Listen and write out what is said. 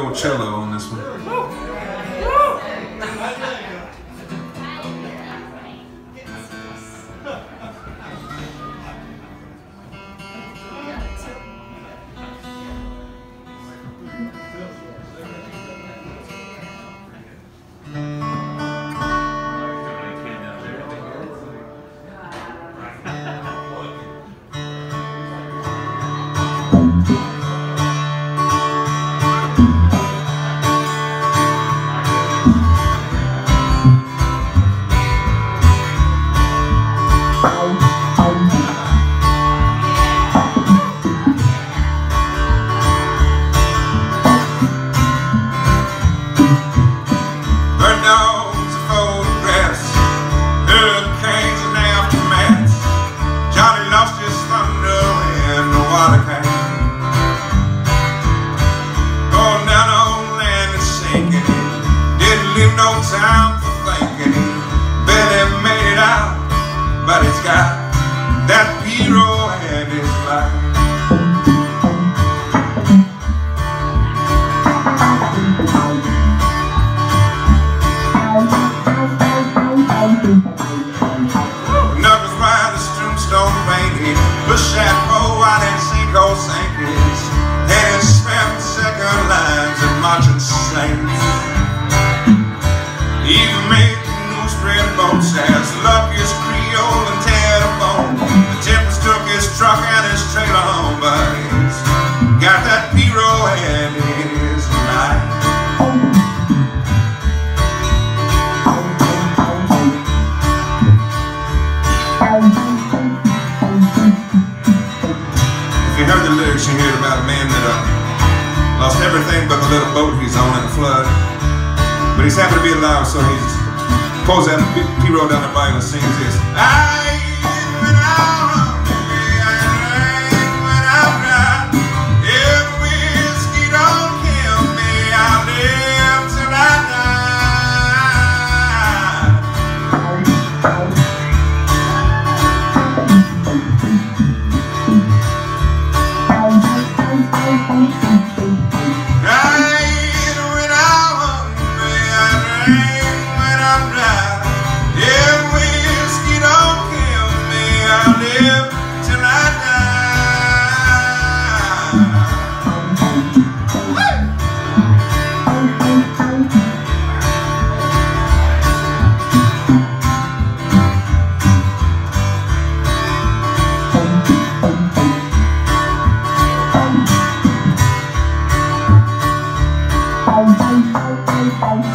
old cello on this one. But boats as luckiest Creole and Terrebonne. The Tempest took his truck and his trailer home, but he's got that pirogue and his life. If you heard the lyrics, you heard about a man that uh, lost everything but the little boat he's on in the flood. But he's happy to be alive, so he's pulls that pirogue down the Bible and sings this. I oh